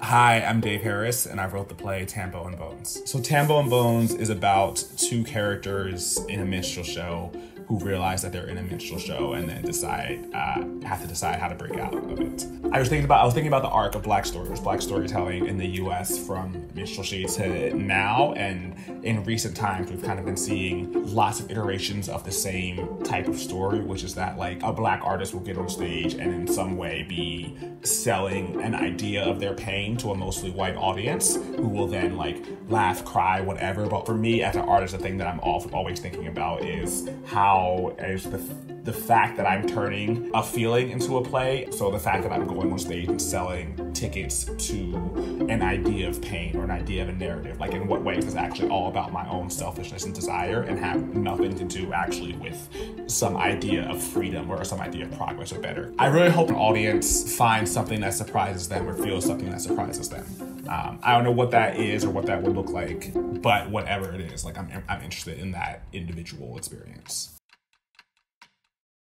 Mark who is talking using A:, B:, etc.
A: Hi, I'm Dave Harris, and I wrote the play Tambo and Bones. So, Tambo and Bones is about two characters in a minstrel show who realize that they're in a minstrel show and then decide uh, have to decide how to break out of it. I was thinking about I was thinking about the arc of Black stories, Black storytelling in the U.S. from minstrelsy to now, and in recent times we've kind of been seeing lots of iterations of the same type of story, which is that like a black artist will get on stage and in some way be selling an idea of their pain to a mostly white audience who will then like laugh, cry, whatever. But for me as an artist, the thing that I'm always thinking about is how how is the the fact that I'm turning a feeling into a play. So the fact that I'm going on stage and selling tickets to an idea of pain or an idea of a narrative, like in what ways is actually all about my own selfishness and desire and have nothing to do actually with some idea of freedom or some idea of progress or better. I really hope an audience finds something that surprises them or feels something that surprises them. Um, I don't know what that is or what that would look like, but whatever it is, like I'm, I'm interested in that individual experience.